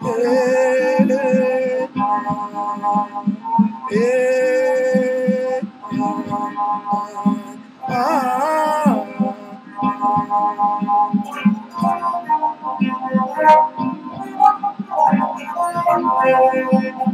Hey, hey. Eh, ah, ah.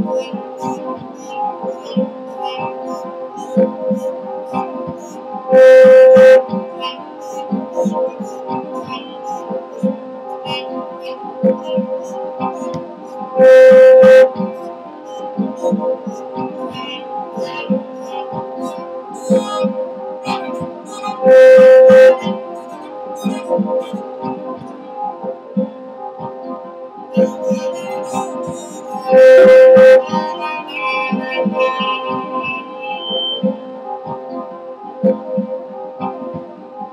away.